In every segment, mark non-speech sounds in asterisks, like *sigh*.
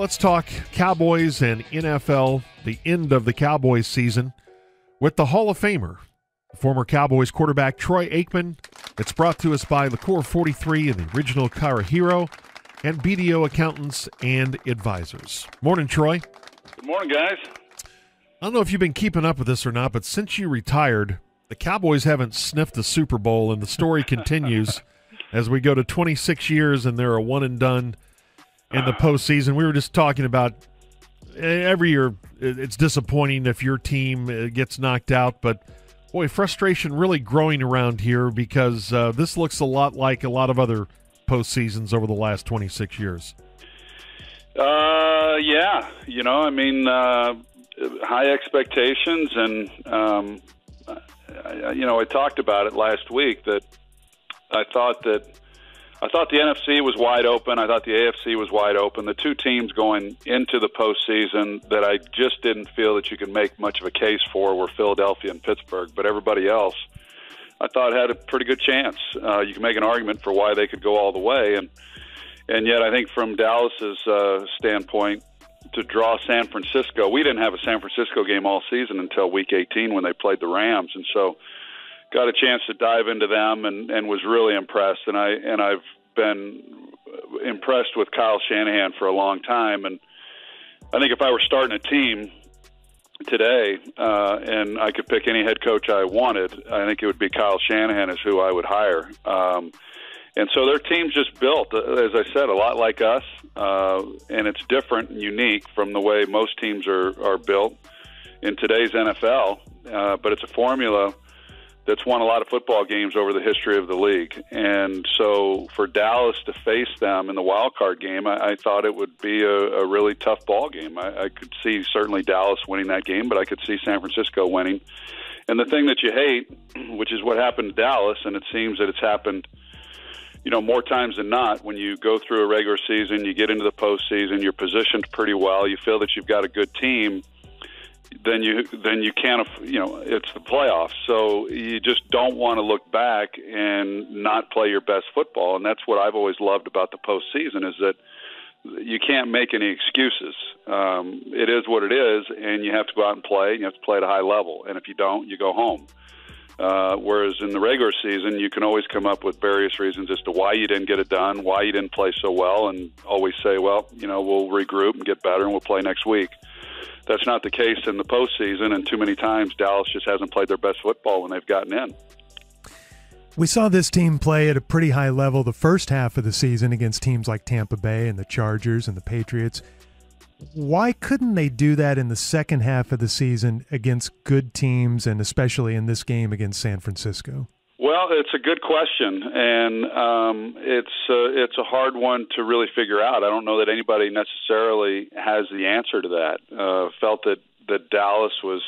Let's talk Cowboys and NFL, the end of the Cowboys season, with the Hall of Famer, former Cowboys quarterback Troy Aikman. It's brought to us by Licor 43 and the original Cara Hero and BDO accountants and advisors. Morning, Troy. Good morning, guys. I don't know if you've been keeping up with this or not, but since you retired, the Cowboys haven't sniffed the Super Bowl, and the story *laughs* continues as we go to 26 years and they're a one and done in the postseason. We were just talking about eh, every year it's disappointing if your team eh, gets knocked out, but boy, frustration really growing around here because uh, this looks a lot like a lot of other postseasons over the last 26 years. Uh, yeah, you know, I mean, uh, high expectations, and um, I, you know, I talked about it last week that I thought that I thought the NFC was wide open. I thought the AFC was wide open. The two teams going into the postseason that I just didn't feel that you could make much of a case for were Philadelphia and Pittsburgh. But everybody else, I thought had a pretty good chance. Uh, you can make an argument for why they could go all the way, and and yet I think from Dallas's uh, standpoint, to draw San Francisco, we didn't have a San Francisco game all season until Week 18 when they played the Rams, and so got a chance to dive into them and, and was really impressed. And I and I've been impressed with Kyle Shanahan for a long time. And I think if I were starting a team today uh, and I could pick any head coach I wanted, I think it would be Kyle Shanahan is who I would hire. Um, and so their team's just built, uh, as I said, a lot like us, uh, and it's different and unique from the way most teams are are built in today's NFL. Uh, but it's a formula that's won a lot of football games over the history of the league. And so for Dallas to face them in the wild card game, I, I thought it would be a, a really tough ball game. I, I could see certainly Dallas winning that game, but I could see San Francisco winning. And the thing that you hate, *clears throat* which is what happened to Dallas, and it seems that it's happened – you know, more times than not, when you go through a regular season, you get into the postseason, you're positioned pretty well, you feel that you've got a good team, then you then you can't you know it's the playoffs. So you just don't want to look back and not play your best football. And that's what I've always loved about the postseason is that you can't make any excuses. Um, it is what it is and you have to go out and play and you have to play at a high level. And if you don't you go home. Uh, whereas in the regular season, you can always come up with various reasons as to why you didn't get it done, why you didn't play so well, and always say, well, you know, we'll regroup and get better and we'll play next week. That's not the case in the postseason, and too many times Dallas just hasn't played their best football when they've gotten in. We saw this team play at a pretty high level the first half of the season against teams like Tampa Bay and the Chargers and the Patriots. Why couldn't they do that in the second half of the season against good teams and especially in this game against San Francisco? Well, it's a good question, and um, it's uh, it's a hard one to really figure out. I don't know that anybody necessarily has the answer to that. Uh, felt that that Dallas was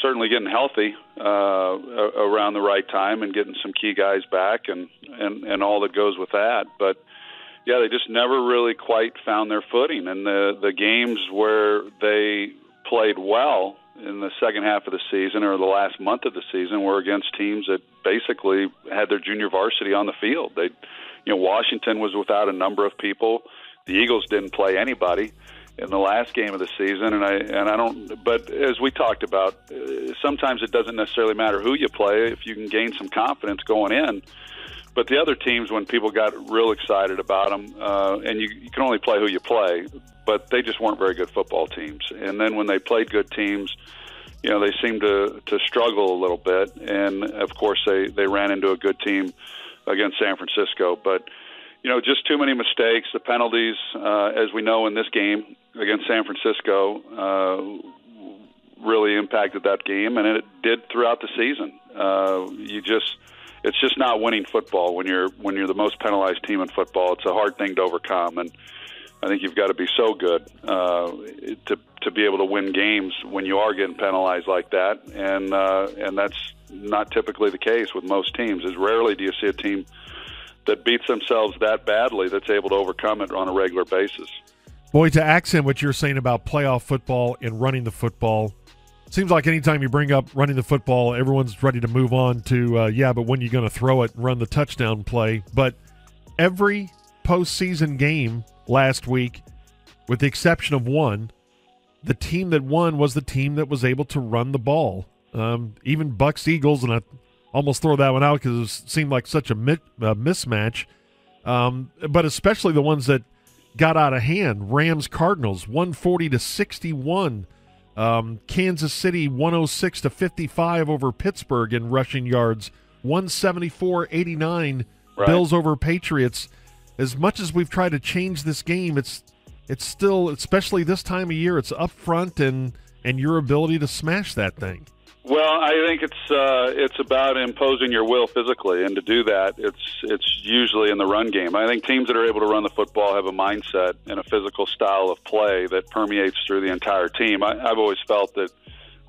certainly getting healthy uh, around the right time and getting some key guys back, and and and all that goes with that. But yeah, they just never really quite found their footing. And the the games where they played well in the second half of the season or the last month of the season were against teams that basically had their junior varsity on the field. They, you know, Washington was without a number of people. The Eagles didn't play anybody in the last game of the season, and I and I don't. But as we talked about, uh, sometimes it doesn't necessarily matter who you play if you can gain some confidence going in. But the other teams, when people got real excited about them, uh, and you, you can only play who you play, but they just weren't very good football teams. And then when they played good teams, you know, they seemed to to struggle a little bit. And of course, they they ran into a good team against San Francisco, but you know, just too many mistakes. The penalties, uh, as we know in this game against San Francisco, uh, really impacted that game, and it did throughout the season. Uh, you just it's just not winning football when you're when you're the most penalized team in football. It's a hard thing to overcome, and I think you've got to be so good uh, to to be able to win games when you are getting penalized like that, and uh, and that's not typically the case with most teams. As rarely do you see a team that beats themselves that badly that's able to overcome it on a regular basis. Boy, to accent what you're saying about playoff football and running the football, seems like anytime you bring up running the football, everyone's ready to move on to, uh, yeah, but when are you going to throw it and run the touchdown play? But every postseason game last week with the exception of one, the team that won was the team that was able to run the ball. Um, even Bucks Eagles, and I almost throw that one out because it seemed like such a, mi- a mismatch. Um, but especially the ones that got out of hand. Rams Cardinals 140 to 61. Um, Kansas City 106 to 55 over Pittsburgh in rushing yards. 174 89 right. Bills over Patriots. As much as we've tried to change this game, it's it's still, especially this time of year, it's up front and and your ability to smash that thing. Well, I think it's uh, it's about imposing your will physically, and to do that, it's it's usually in the run game. I think teams that are able to run the football have a mindset and a physical style of play that permeates through the entire team. I, I've always felt that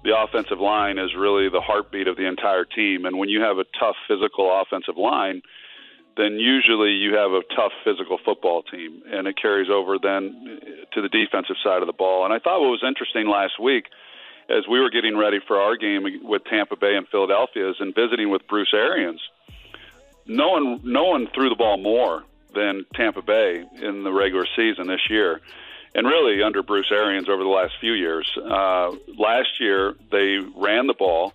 the offensive line is really the heartbeat of the entire team, and when you have a tough physical offensive line, then usually you have a tough physical football team, and it carries over then to the defensive side of the ball. And I thought what was interesting last week as we were getting ready for our game with Tampa Bay and Philadelphia is in visiting with Bruce Arians. No one, no one threw the ball more than Tampa Bay in the regular season this year, and really under Bruce Arians over the last few years. Uh, last year they ran the ball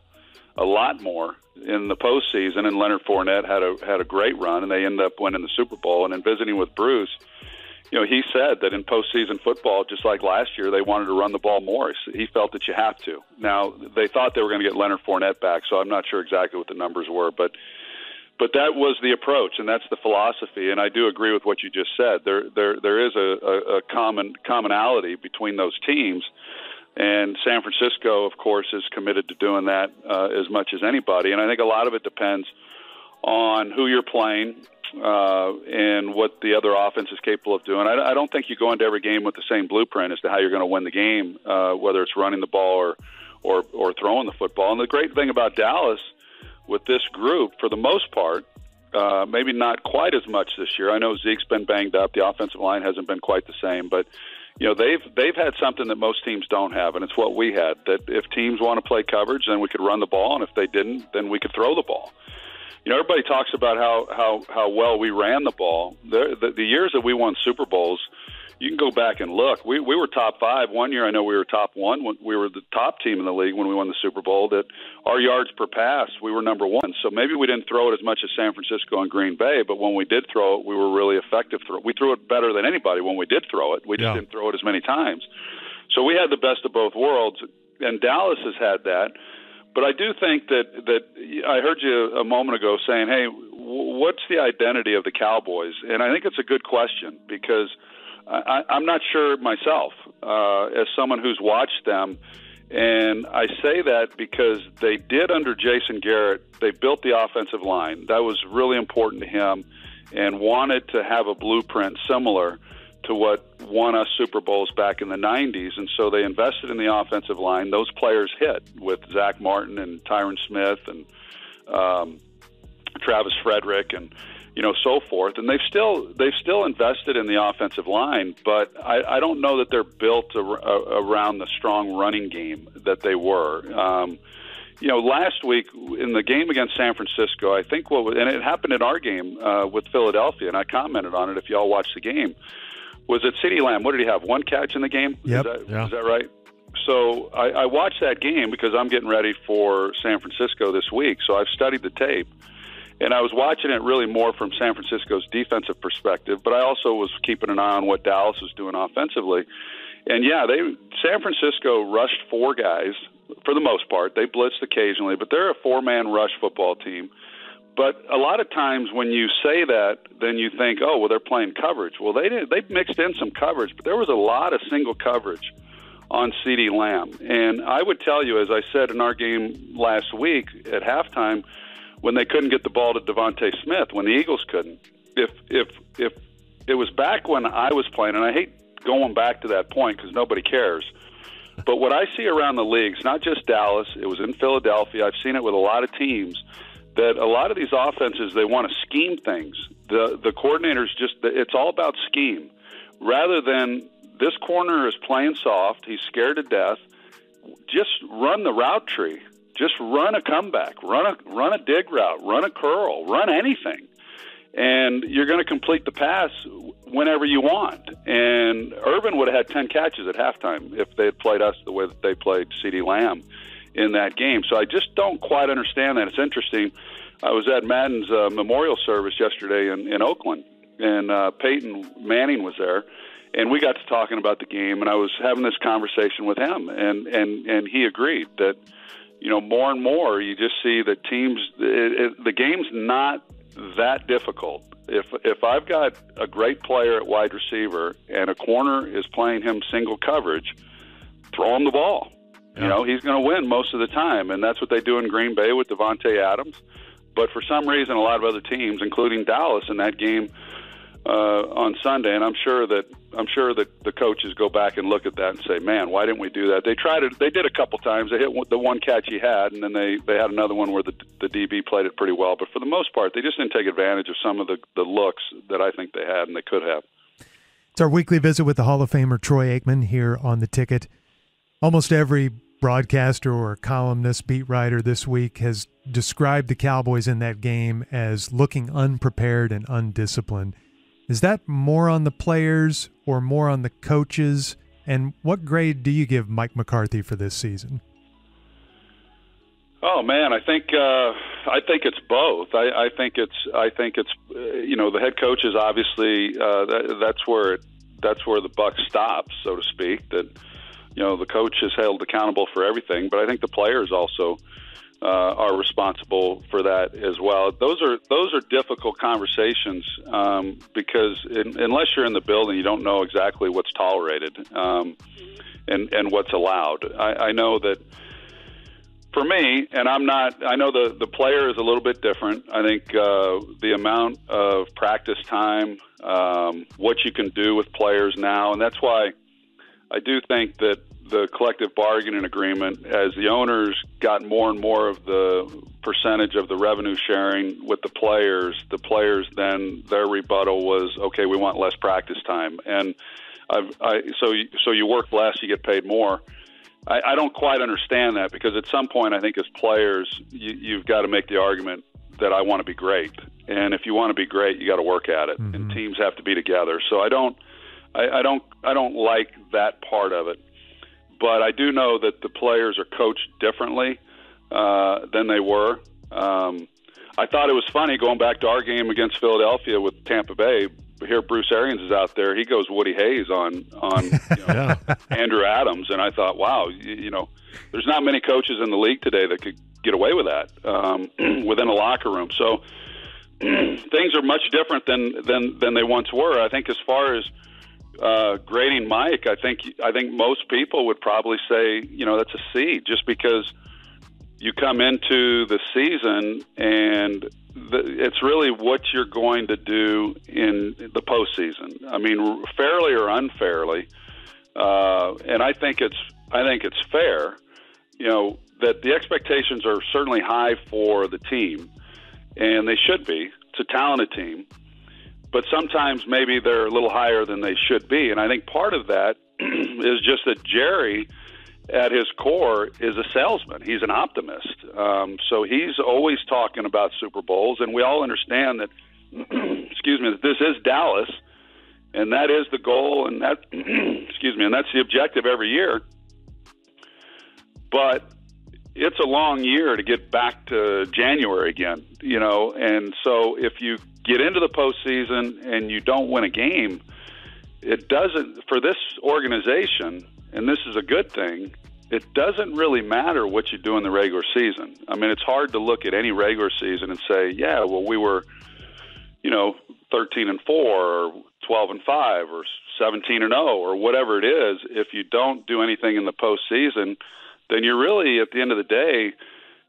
a lot more in the postseason, and Leonard Fournette had a had a great run, and they ended up winning the Super Bowl. And in visiting with Bruce you know, he said that in postseason football, just like last year, they wanted to run the ball more. He felt that you have to. Now they thought they were going to get Leonard Fournette back, so I'm not sure exactly what the numbers were, but but that was the approach, and that's the philosophy. And I do agree with what you just said. There there there is a, a, a common commonality between those teams. And San Francisco, of course, is committed to doing that uh, as much as anybody. And I think a lot of it depends on who you're playing uh, and what the other offense is capable of doing. I, I don't think you go into every game with the same blueprint as to how you're going to win the game, uh, whether it's running the ball or, or or throwing the football. And the great thing about Dallas with this group, for the most part, uh, maybe not quite as much this year. I know Zeke's been banged up. The offensive line hasn't been quite the same, but you know they've they've had something that most teams don't have, and it's what we had. That if teams want to play coverage, then we could run the ball, and if they didn't, then we could throw the ball you know, everybody talks about how how how well we ran the ball. The, the, the years that we won Super Bowls, you can go back and look. We we were top five one year. I know we were top one. We were the top team in the league when we won the Super Bowl. That our yards per pass, we were number one. So maybe we didn't throw it as much as San Francisco and Green Bay, but when we did throw it, we were really effective. Throw. We threw it better than anybody when we did throw it. We just yeah. didn't throw it as many times. So we had the best of both worlds, and Dallas has had that. But I do think that that I heard you a moment ago saying, "Hey, what's the identity of the Cowboys?" And I think it's a good question because I, I'm not sure myself uh, as someone who's watched them. And I say that because they did under Jason Garrett, they built the offensive line. That was really important to him and wanted to have a blueprint similar to what won us Super Bowls back in the 90s. And so they invested in the offensive line. Those players hit with Zack Martin and Tyron Smith and um, Travis Frederick and you know so forth. And they've still they've still invested in the offensive line, but I, I don't know that they're built ar- around the strong running game that they were. Um, you know, last week in the game against San Francisco, I think what was, and it happened in our game uh, with Philadelphia, and I commented on it if y'all watched the game was it CeeDee Lamb? What did he have? One catch in the game? Yep. Is that, yeah. is that right? So I, I watched that game because I'm getting ready for San Francisco this week. So I've studied the tape, and I was watching it really more from San Francisco's defensive perspective. But I also was keeping an eye on what Dallas was doing offensively. And yeah, they San Francisco rushed four guys for the most part. They blitzed occasionally, but they're a four-man rush football team. But a lot of times when you say that, then you think, oh, well, they're playing coverage. Well, they did, they mixed in some coverage, but there was a lot of single coverage on CeeDee Lamb. And I would tell you, as I said in our game last week at halftime, when they couldn't get the ball to DeVonta Smith, when the Eagles couldn't, if if if it was back when I was playing, and I hate going back to that point because nobody cares. But what I see around the league, it's not just Dallas. It was in Philadelphia. I've seen it with a lot of teams that a lot of these offenses they want to scheme things. The the coordinators just it's all about scheme rather than this corner is playing soft. He's scared to death. Just run the route tree. Just run a comeback. Run a run a dig route. Run a curl. Run anything, and you're going to complete the pass whenever you want. And Irvin would have had 10 catches at halftime if they had played us the way that they played CeeDee Lamb in that game. So I just don't quite understand that. It's interesting. I was at Madden's uh, memorial service yesterday in, in Oakland, and uh, Peyton Manning was there. And we got to talking about the game, and I was having this conversation with him, and and and he agreed that, you know, more and more you just see that teams, it, it, the game's not that difficult if if I've got a great player at wide receiver and a corner is playing him single coverage, throw him the ball. Yeah. You know, he's going to win most of the time, and that's what they do in Green Bay with Davante Adams. But for some reason, a lot of other teams, including Dallas, in that game uh, on Sunday, and I'm sure that I'm sure that the coaches go back and look at that and say, "Man, why didn't we do that?" They tried it. They did a couple times. They hit the one catch he had, and then they they had another one where the the DB played it pretty well. But for the most part, they just didn't take advantage of some of the the looks that I think they had and they could have. It's our weekly visit with the Hall of Famer Troy Aikman here on the ticket. Almost every broadcaster or columnist, beat writer this week has described the Cowboys in that game as looking unprepared and undisciplined. Is that more on the players or more on the coaches? And what grade do you give Mike McCarthy for this season? Oh man, I think uh, I think it's both. I, I think it's I think it's uh, you know the head coach is obviously uh, that, that's where it, that's where the buck stops, so to speak. That you know the coach is held accountable for everything, but I think the players also uh, are responsible for that as well. Those are those are difficult conversations um, because in, unless you're in the building, you don't know exactly what's tolerated um, and and what's allowed. I, I know that for me, and I'm not. I know the the player is a little bit different. I think uh, the amount of practice time, um, what you can do with players now, and that's why I do think that the collective bargaining agreement, as the owners got more and more of the percentage of the revenue sharing with the players, the players then their rebuttal was, okay, we want less practice time, and I've, I so you, so you work less, you get paid more. I, I don't quite understand that because at some point, I think as players, you, you've got to make the argument that I want to be great, and if you want to be great, you got to work at it, mm-hmm. and teams have to be together. So I don't. I, I don't I don't like that part of it but I do know that the players are coached differently uh, than they were. Um, I thought it was funny going back to our game against Philadelphia with Tampa Bay. Here, Bruce Arians is out there. He goes Woody Hayes on on you *laughs* know, yeah. Andrew Adams, and I thought, wow, you, you know, there's not many coaches in the league today that could get away with that um, *clears throat* within a locker room. So *clears throat* things are much different than than than they once were. I think as far as uh, grading Mike, I think I think most people would probably say, you know, that's a C, just because you come into the season and the, it's really what you're going to do in the postseason. I mean, fairly or unfairly, uh, and I think it's I think it's fair. You know that the expectations are certainly high for the team, and they should be. It's a talented team but sometimes maybe they're a little higher than they should be. And I think part of that *clears throat* is just that Jerry, at his core, is a salesman. He's an optimist. Um, so he's always talking about Super Bowls, and we all understand that. *clears throat* excuse me. This is Dallas, and that is the goal, and that *clears throat* excuse me, and that's the objective every year. But it's a long year to get back to January again, you know, and so if you get into the postseason and you don't win a game, it doesn't for this organization, and this is a good thing. It doesn't really matter what you do in the regular season. I mean, it's hard to look at any regular season and say, "Yeah, well, we were, you know, 13 and four, or 12 and five, or 17 and 0, or whatever it is." If you don't do anything in the postseason, then you're really, at the end of the day,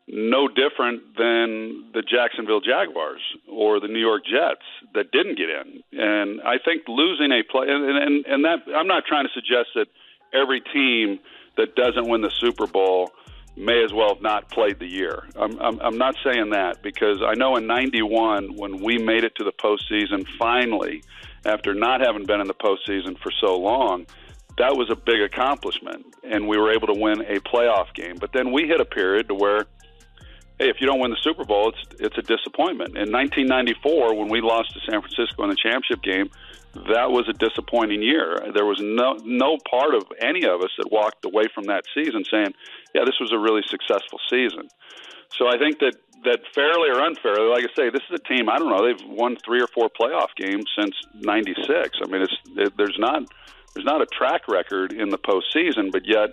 no different than the Jacksonville Jaguars or the New York Jets that didn't get in. And I think losing a play, and, and, and that I'm not trying to suggest that every team that doesn't win the Super Bowl may as well have not played the year. I'm, I'm, I'm not saying that because I know in '91 when we made it to the postseason finally, after not having been in the postseason for so long, that was a big accomplishment, and we were able to win a playoff game. But then we hit a period to where hey, if you don't win the Super Bowl, it's it's a disappointment. In 1994, when we lost to San Francisco in the championship game, that was a disappointing year. There was no no part of any of us that walked away from that season saying, yeah, this was a really successful season. So I think that that fairly or unfairly, like I say, this is a team. I don't know. They've won three or four playoff games since '96. I mean, it's it, there's not there's not a track record in the postseason, but yet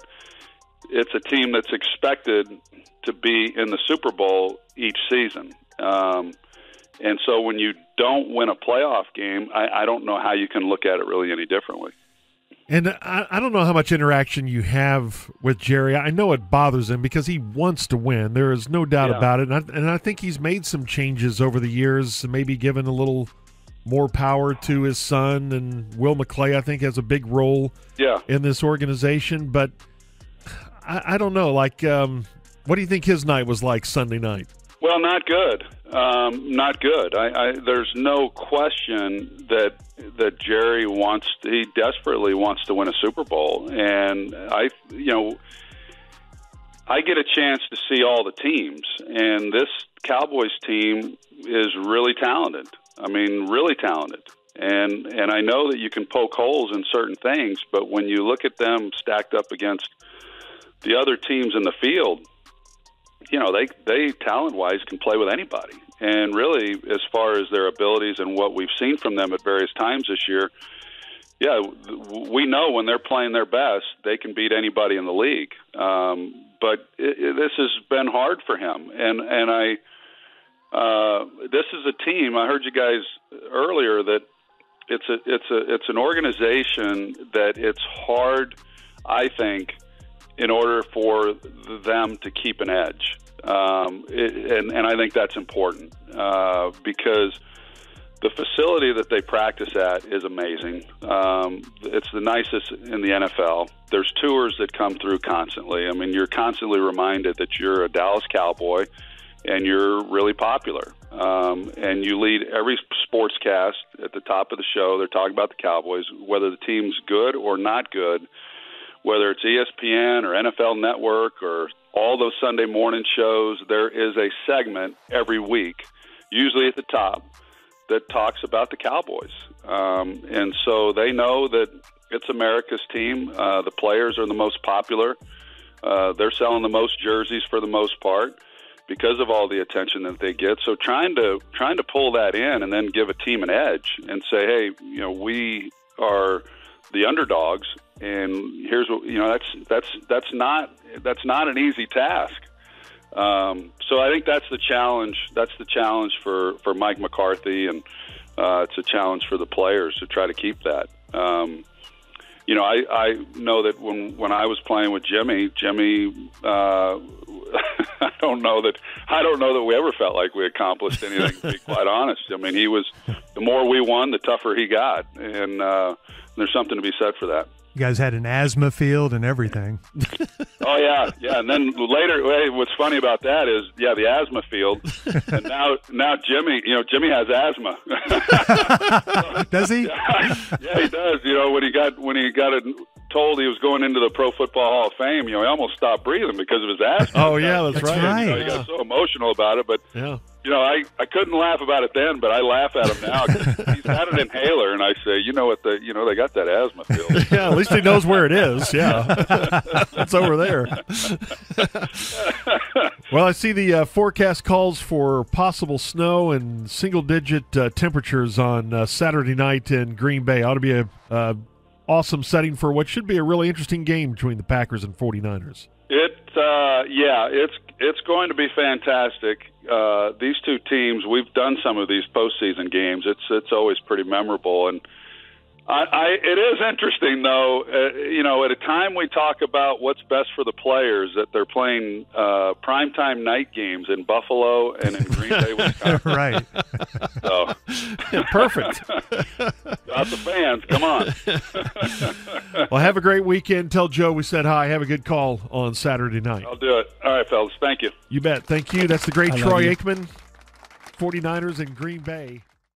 it's a team that's expected to be in the Super Bowl each season. Um, and so when you don't win a playoff game, I, I don't know how you can look at it really any differently. And I, I don't know how much interaction you have with Jerry. I know it bothers him because he wants to win. There is no doubt Yeah. about it. And I, and I think he's made some changes over the years, maybe given a little more power to his son. And Will McClay, I think, has a big role Yeah. in this organization. But I, I don't know. Like, um, what do you think his night was like Sunday night? Well, not good. Um, not good. I, I, there's no question that that Jerry wants. He desperately wants to win a Super Bowl, and I, you know, I get a chance to see all the teams, and this Cowboys team is really talented. I mean, really talented. And and I know that you can poke holes in certain things, but when you look at them stacked up against the other teams in the field, you know they they talent wise can play with anybody. And really as far as their abilities and what we've seen from them at various times this year yeah we know when they're playing their best they can beat anybody in the league. Um, but it, it, this has been hard for him. And and I uh, this is a team I heard you guys earlier that it's a it's a it's an organization that it's hard I think in order for them to keep an edge. Um, it, and, and I think that's important uh, because the facility that they practice at is amazing. Um, it's the nicest in the NFL. There's tours that come through constantly. I mean, you're constantly reminded that you're a Dallas Cowboy and you're really popular. Um, and you lead every sportscast at the top of the show. They're talking about the Cowboys, whether the team's good or not good whether it's ESPN or NFL Network or all those Sunday morning shows, there is a segment every week, usually at the top, that talks about the Cowboys. Um, and so they know that it's America's team. Uh, the players are the most popular. Uh, they're selling the most jerseys for the most part because of all the attention that they get. So trying to trying to pull that in and then give a team an edge and say, hey, you know, we are the underdogs and here's what you know that's that's that's not that's not an easy task. Um, so I think that's the challenge. That's the challenge for for Mike McCarthy, and uh, it's a challenge for the players to try to keep that. Um, you know, I, I know that when when I was playing with Jimmy, Jimmy, uh, *laughs* I don't know that I don't know that we ever felt like we accomplished anything. to be *laughs* quite honest, I mean, he was the more we won, the tougher he got, and uh, there's something to be said for that. You guys had an asthma field and everything. *laughs* Oh yeah, yeah. And then later, what's funny about that is, yeah, the asthma field, and now now Jimmy, you know, Jimmy has asthma. *laughs* Does he? *laughs* yeah, he does. You know, when he got when he got it told he was going into the Pro Football Hall of Fame, you know, he almost stopped breathing because of his asthma. Oh, yeah, that's, That's right. right. You know, he got so emotional about it, but Yeah. You know, I, I couldn't laugh about it then, but I laugh at him now. *laughs* 'cause He's got an inhaler, and I say, you know what? The you know they got that asthma field. *laughs* Yeah, at least he knows where it is. Yeah, *laughs* it's over there. well, I see the uh, forecast calls for possible snow and single-digit uh, temperatures on uh, Saturday night in Green Bay. Ought to be a uh, awesome setting for what should be a really interesting game between the Packers and 49ers. Uh, yeah, it's it's going to be fantastic. Uh, these two teams, we've done some of these postseason games. It's it's always pretty memorable, and I, I it is interesting though. Uh, you know, at a time we talk about what's best for the players, that they're playing uh, primetime night games in Buffalo and in Green Bay, *laughs* Wisconsin. right. So, Perfect. *laughs* lots the fans, come on. *laughs* well, have a great weekend. Tell Joe we said hi. Have a good call on Saturday night. I'll do it. All right, fellas. Thank you. You bet. Thank you. That's the great I Troy. Aikman, 49ers in Green Bay.